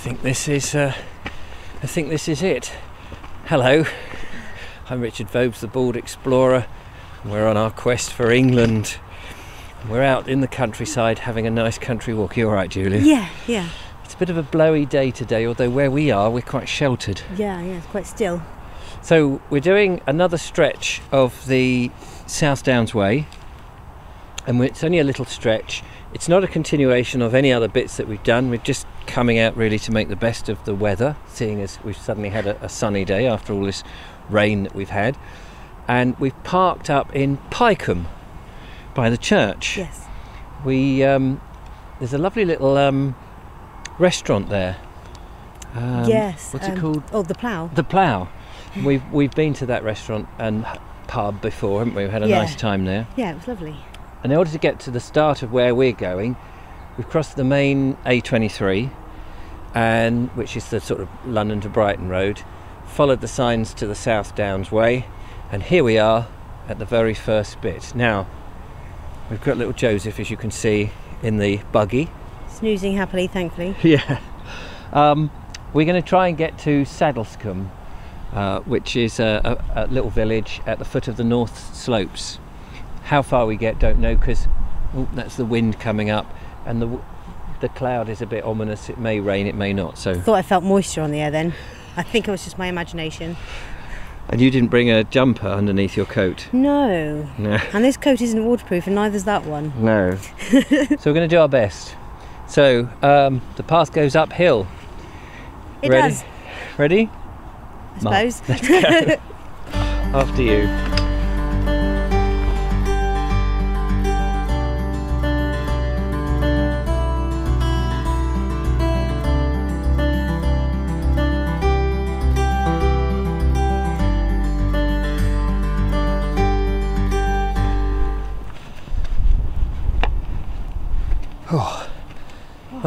think this is. Uh, I think this is it. Hello, I'm Richard Vobes, the Bald Explorer. We're on our quest for England. We're out in the countryside having a nice country walk. You all right, Julia? Yeah, yeah, It's a bit of a blowy day today, although where we are, we're quite sheltered. yeah, yeah. It's quite still. So we're doing another stretch of the South Downs Way, and it's only a little stretch. It's not a continuation of any other bits that we've done. We've just coming out really to make the best of the weather, seeing as we've suddenly had a, a sunny day after all this rain that we've had. And we've parked up in Pyecombe by the church. Yes. We um, there's a lovely little um, restaurant there. Um, yes. What's it um, called? Oh, the plough. The Plough. We've we've been to that restaurant and pub before, haven't we? We've had a Yeah. nice time there. Yeah, it was lovely. And in order to get to the start of where we're going, we've crossed the main A23, and which is the sort of London to Brighton road. Followed the signs to the South Downs Way, and here we are at the very first bit. Now, we've got little Joseph, as you can see, in the buggy. Snoozing happily, thankfully. Yeah. Um, we're going to try and get to Saddlescombe, uh, which is a, a, a little village at the foot of the North Slopes. How far we get, don't know, because that's the wind coming up, and the the cloud is a bit ominous. It may rain, it may not. So, Thought I felt moisture on the air then. I think it was just my imagination. and you didn't bring a jumper underneath your coat. No. No. And this coat isn't waterproof, and neither's that one. No. so we're going to do our best. So um, the path goes uphill. It Ready? does, Ready? I suppose. Let's go. After you.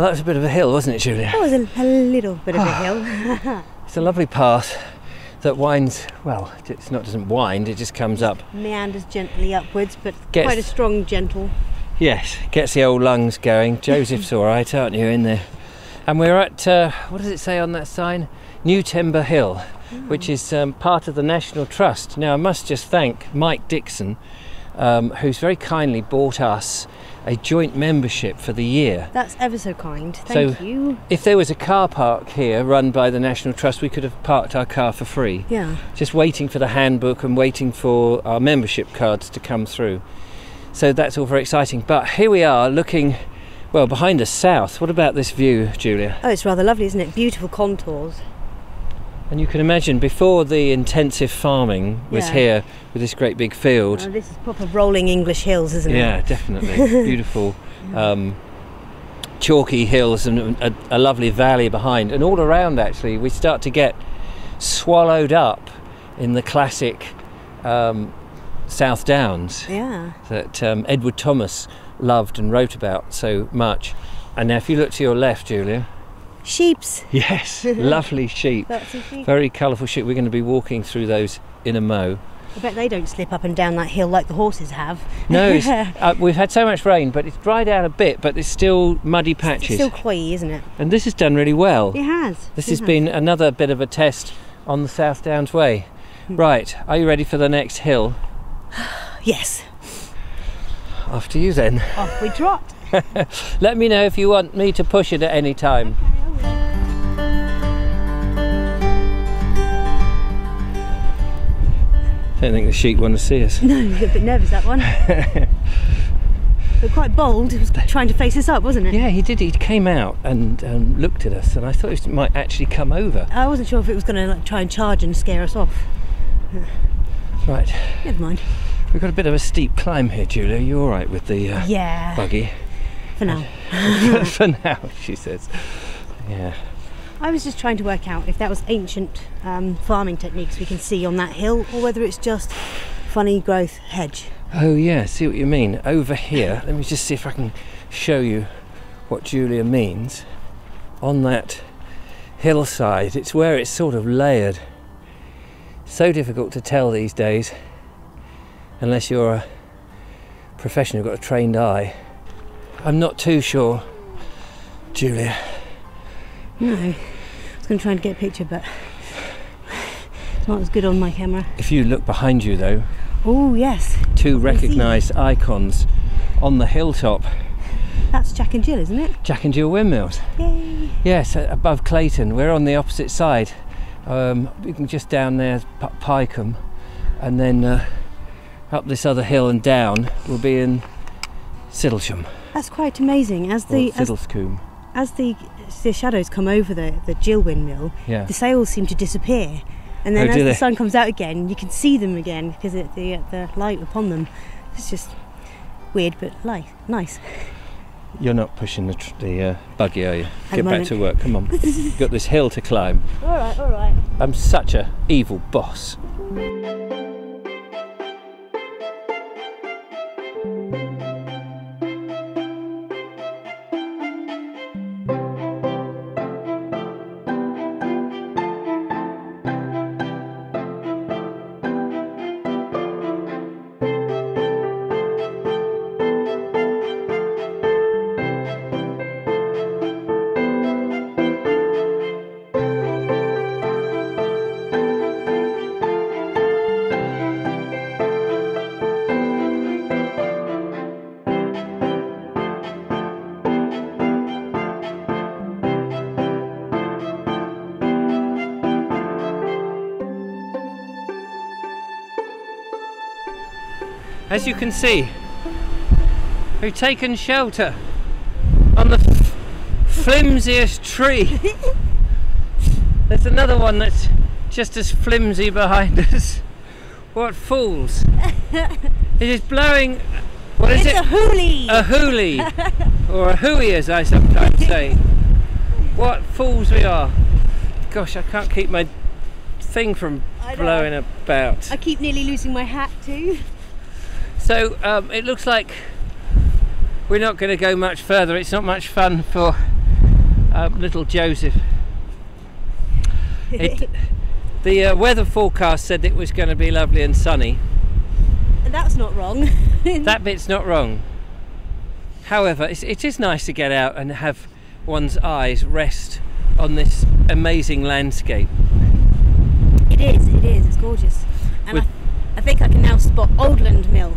Well, that was a bit of a hill, wasn't it, Julia? That was a, a little bit of a hill. It's a lovely path that winds, well, it's not doesn't wind, it just comes up. Meanders gently upwards, but Gets- quite a strong, gentle. Yes, gets the old lungs going. Joseph's all right, aren't you, in there? And we're at, uh, what does it say on that sign? Newtimber Hill, which is um, part of the National Trust. Now, I must just thank Mike Dixon, um, who's very kindly bought us a joint membership for the year. That's ever so kind. Thank So- you. If there was a car park here run by the National Trust, we could have parked our car for free. Yeah. just waiting for the handbook and waiting for our membership cards to come through. So that's all very exciting. But here we are looking, well, behind us south. What about this view, Julia? Oh, it's rather lovely, isn't it? Beautiful contours. And you can imagine before the intensive farming was Yeah. here with this great big field. Oh, this is proper rolling English hills, isn't yeah, it? Yeah, definitely. Beautiful. Um, chalky hills and a, a lovely valley behind. And all around, actually, we start to get swallowed up in the classic um, South Downs. Yeah. that um, Edward Thomas loved and wrote about so much. And now, if you look to your left, Julia, Sheeps. yes, lovely sheep, Lots of sheep. very colourful sheep. We're going to be walking through those in a mow. I bet they don't slip up and down that hill like the horses have. No, it's, uh, we've had so much rain, but it's dried out a bit, but there's still muddy It's patches. still cloyy, isn't it? And this has done really well. It has. This it has been another bit of a test on the South Downs Way. Right, are you ready for the next hill? Yes. After you then. Off we trot. Let me know if you want me to push it at any time. Don't think the sheep want to see us. No, a bit nervous that one. but quite bold. He was trying to face us up, wasn't it? Yeah, he did. He came out and um, looked at us, and I thought he might actually come over. I wasn't sure if it was going to like, try and charge and scare us off. Right, Never mind. we've got a bit of a steep climb here, Julia. You all right with the uh, Yeah. buggy? For now. For now, she says. Yeah. I was just trying to work out if that was ancient um, farming techniques we can see on that hill, or whether it's just funny growth hedge. Oh yeah, see what you mean. Over here, let me just see if I can show you what Julia means. On that hillside, it's where it's sort of layered. So difficult to tell these days, unless you're a professional, you've got a trained eye. I'm not too sure, Julia. No. I was going to try and get a picture, but it's not as good on my camera. If you look behind you, though, Oh, yes. two recognised icons on the hilltop That's Jack and Jill, isn't it? Jack and Jill windmills. Yay. Yes, above Clayton. We're on the opposite side. Um, we can just down there, P- Pyecombe, and then uh, up this other hill and down. We'll be in Saddlescombe That's quite amazing. As the as, as the the shadows come over the, the Jill windmill, Yeah. the sails seem to disappear. And then Oh, as the they? sun comes out again, you can see them again because it, the the light upon them. It's just weird, but light, nice. You're not pushing the, tr- the uh, buggy, are you? the Get back to work. Come on. You've got this hill to climb. All right, all right. I'm such a evil boss. As you can see, we've taken shelter on the flimsiest tree. There's another one that's just as flimsy behind us. What fools! it is blowing. What is it's it? a hoolie. A hoolie, or a hooey as I sometimes say. What fools we are! Gosh, I can't keep my thing from blowing about. I keep nearly losing my hat too. So um, it looks like we're not going to go much further. It's not much fun for um, little Joseph. It, the uh, weather forecast said it was going to be lovely and sunny. And that's not wrong. That bit's not wrong. However, it's, it is nice to get out and have one's eyes rest on this amazing landscape. it is, it is, it's gorgeous. And I, I think I can now spot Oldland Mill.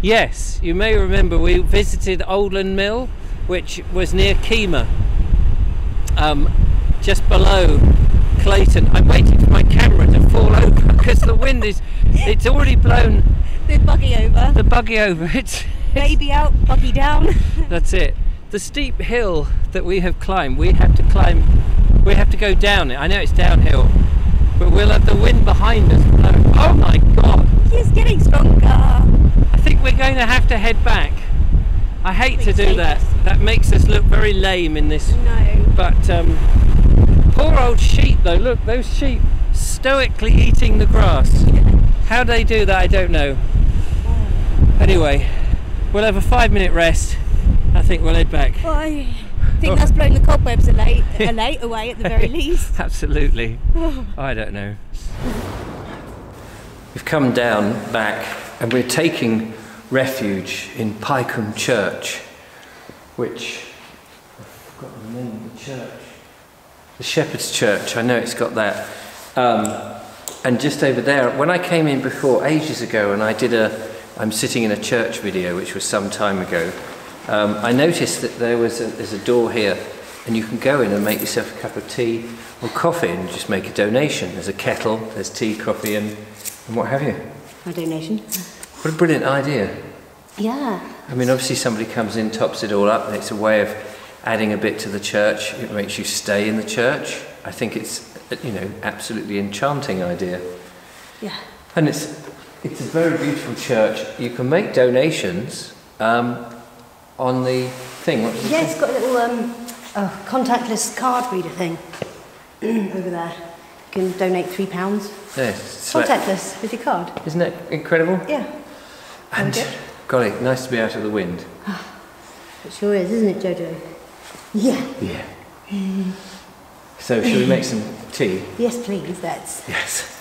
Yes, you may remember we visited Oldland Mill, which was near Keymer, um, just below Clayton. I'm waiting for my camera to fall over because the wind is, it's already blown The buggy over. the buggy over. It's, Baby out, buggy down. that's it. The steep hill that we have climbed, we have to climb, we have to go down it. I know it's downhill, but we'll have the wind behind us. blowing. Oh my god! He's getting stronger. I think we're going to have to head back. I hate to do that. That makes us look very lame in this. No. But um, poor old sheep, though. Look, those sheep stoically eating the grass. How they do that, I don't know. Anyway, we'll have a five-minute rest. I think we'll head back. Well, I think that's blowing the cobwebs a late, a late away at the very least. Absolutely. I don't know. We've come down back and we're taking refuge in Pyecombe Church, which I've forgotten the name of the church. The Shepherd's Church, I know it's got that. Um, and just over there, when I came in before ages ago and I did a I'm sitting in a church video, which was some time ago, um, I noticed that there was a, there's a door here and you can go in and make yourself a cup of tea or coffee and just make a donation. There's a kettle, there's tea, coffee, and, and what have you. A donation. What a brilliant idea. Yeah. I mean, obviously, somebody comes in, tops it all up, and it's a way of adding a bit to the church. It makes you stay in the church. I think it's, you know, absolutely enchanting idea. Yeah. And it's, it's a very beautiful church. You can make donations um, on the thing. Yeah, it's got a little um, oh, contactless card reader thing over there. Can donate three pounds. Yeah, it's Contactless with your card. isn't that incredible? Yeah. And Okay. golly, nice to be out of the wind. It sure is, isn't it, Jojo? Yeah. Yeah. So, shall we make some tea? Yes, please. That's. Yes.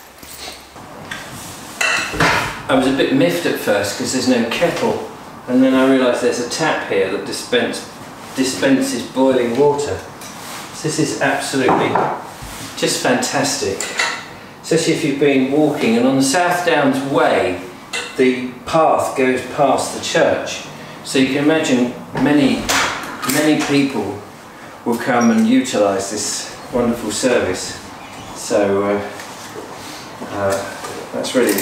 I was a bit miffed at first because there's no kettle, and then I realised there's a tap here that dispense, dispenses boiling water. So this is absolutely just fantastic. Especially if you've been walking and on the South Downs Way, the path goes past the church. So you can imagine many, many people will come and utilise this wonderful service. So uh, uh, that's really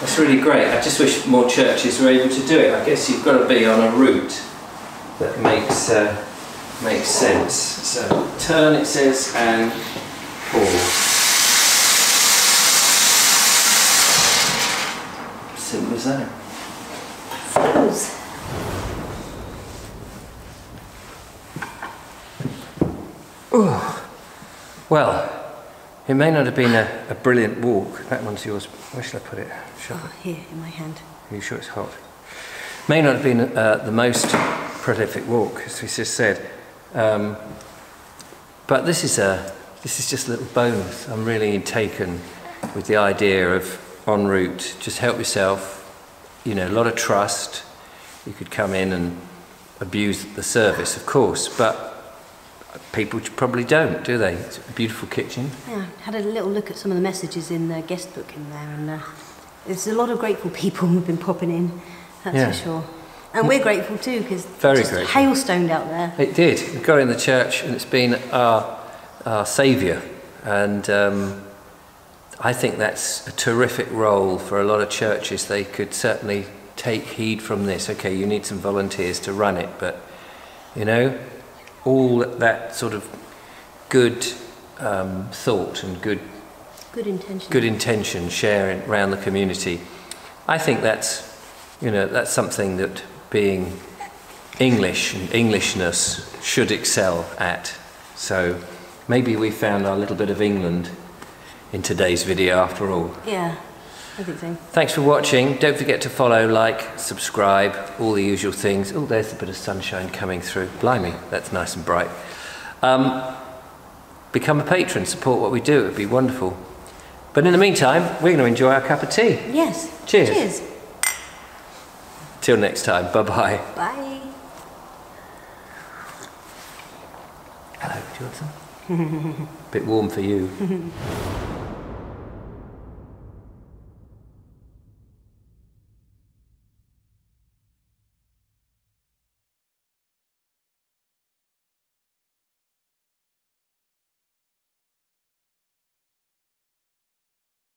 that's really great. I just wish more churches were able to do it. I guess you've got to be on a route that makes uh, makes sense. So turn it says and pause. Simple as that. Froze. Well, it may not have been a, a brilliant walk. That one's yours. Where shall I put it? Shall Oh, here in my hand. Are you sure it's hot? May not have been uh, the most prolific walk, as we just said, um, but this is a this is just a little bonus. I'm really taken with the idea of en route. Just help yourself. You know, a lot of trust. You could come in and abuse the service, of course, but people probably don't, do they? It's a beautiful kitchen. Yeah, had a little look at some of the messages in the guest book in there, and uh, there's a lot of grateful people who've been popping in. That's Yeah. for sure. And we're grateful too because Very just grateful. hailstoned out there. It did. We got in the church, and it's been our, our saviour. And um, I think that's a terrific role for a lot of churches. They could certainly take heed from this. Okay, you need some volunteers to run it, but you know, all that sort of good um, thought and good Good intention. good intention sharing around the community. I think that's, you know, that's something that being English and Englishness should excel at. So maybe we found our little bit of England in today's video after all. Yeah, I think so. Thanks for watching. Don't forget to follow, like, subscribe, all the usual things. Oh, there's a bit of sunshine coming through. Blimey, that's nice and bright. Um, become a patron, support what we do. It would be wonderful. But in the meantime, we're going to enjoy our cup of tea. Yes. Cheers. Cheers. Till next time, bye bye. Bye. Hello, do you want some? Bit warm for you.